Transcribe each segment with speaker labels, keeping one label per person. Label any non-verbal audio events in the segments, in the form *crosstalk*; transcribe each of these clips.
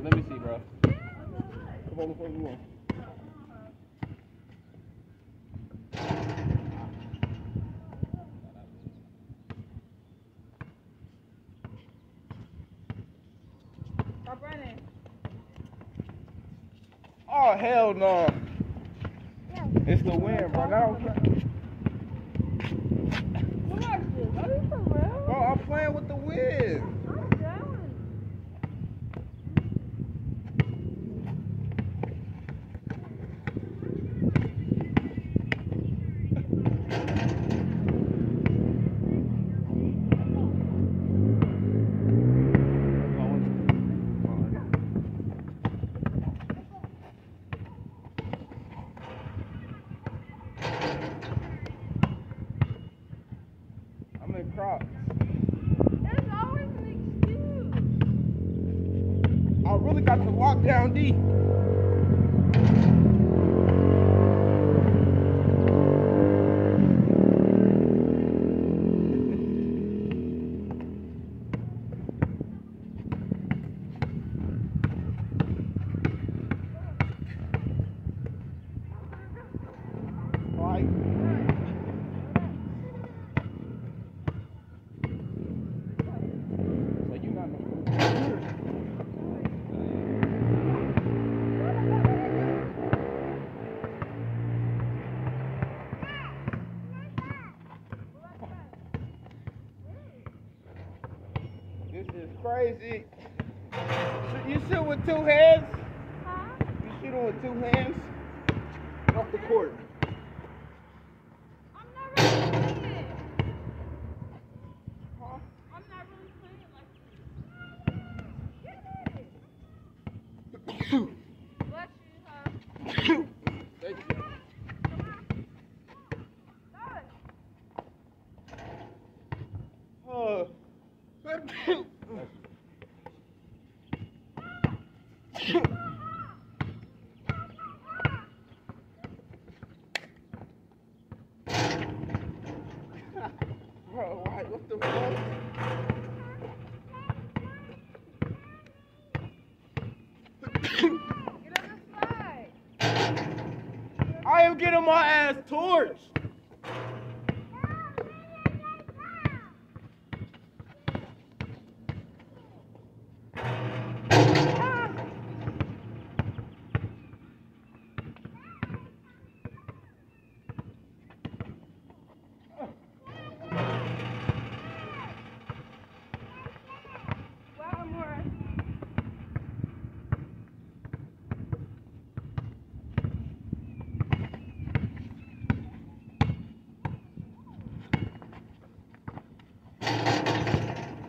Speaker 1: Let me see, bro. Come on, before we go.
Speaker 2: Stop running.
Speaker 1: Oh hell no! It's the wind, bro. Now,
Speaker 2: Marcus, are you for real?
Speaker 1: bro, I'm playing with the wind.
Speaker 2: Down
Speaker 1: D. *laughs* Like, so crazy. You shoot with two hands?
Speaker 2: Huh?
Speaker 1: You shooting with two hands? Get off the court.
Speaker 2: I'm not really playing it.
Speaker 1: Huh?
Speaker 2: I'm not really playing it like this. Get it. Bless you, huh?
Speaker 1: Thank you.
Speaker 2: Go. *laughs*
Speaker 1: What the fuck?
Speaker 2: Get on the slide.
Speaker 1: I am getting my ass torched.
Speaker 2: Wow, more.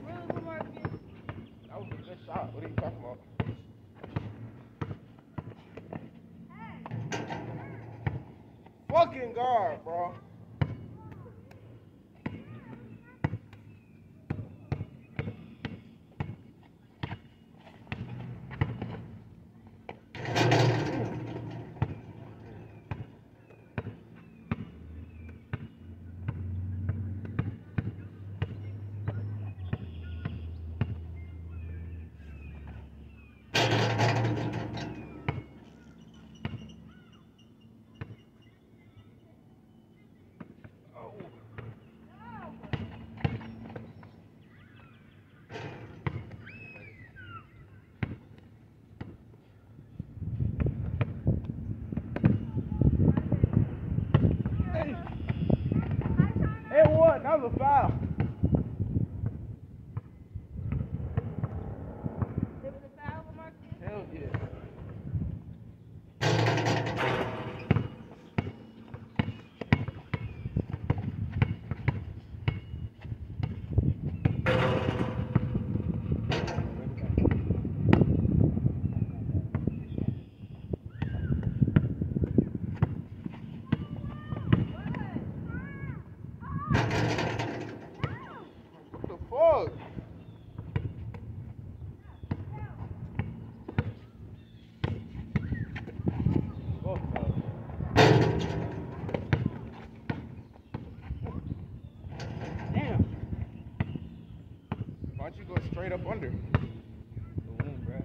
Speaker 2: Really, Marcus?
Speaker 1: That was a good shot. What are you talking about? Fucking guard, bro. Hey, what? That was a foul.
Speaker 2: It was a foul, Marcus?
Speaker 1: Hell yeah. What the fuck? Fuck no. Damn. Why don't you go straight up under? The wind, bruh.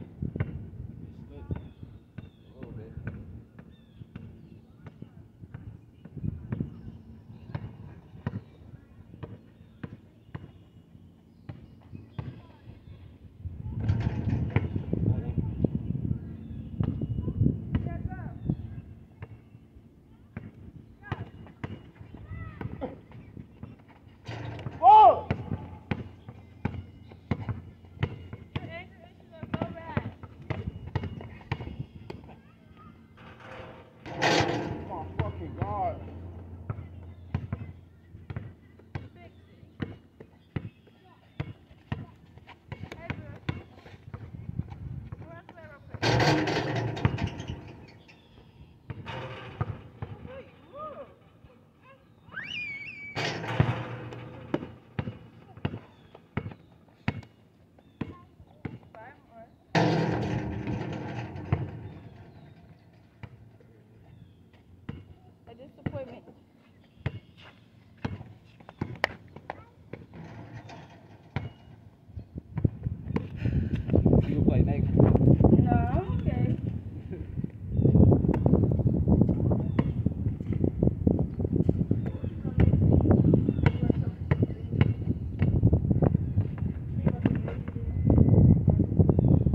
Speaker 2: Disappointment.
Speaker 1: You play next.
Speaker 2: No, I'm okay.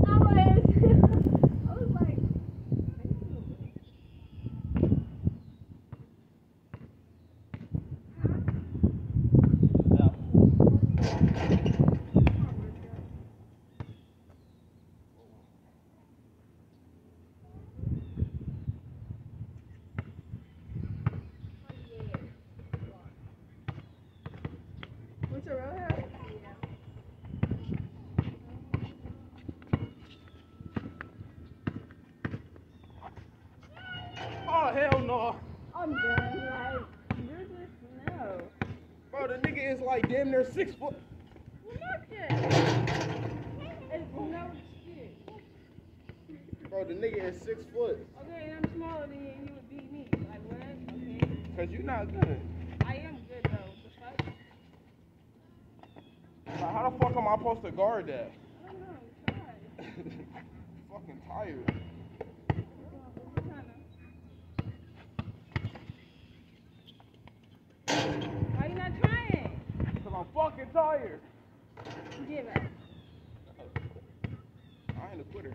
Speaker 2: I was, I was like, what's your roadhouse?
Speaker 1: Oh hell no.
Speaker 2: I'm done. Like, you're just no.
Speaker 1: Bro, the nigga is like damn near six foot. Bro, the nigga is six foot.
Speaker 2: Okay, and I'm smaller than you and you would beat me. Like, what? Okay.
Speaker 1: Cause you're not good.
Speaker 2: I am good, though. The fuck?
Speaker 1: How the fuck am I supposed to guard that?
Speaker 2: I don't know. Try. *laughs*
Speaker 1: Fucking tired.
Speaker 2: Why you not trying?
Speaker 1: Cause I'm fucking tired.
Speaker 2: Give it.
Speaker 1: I ain't a quitter.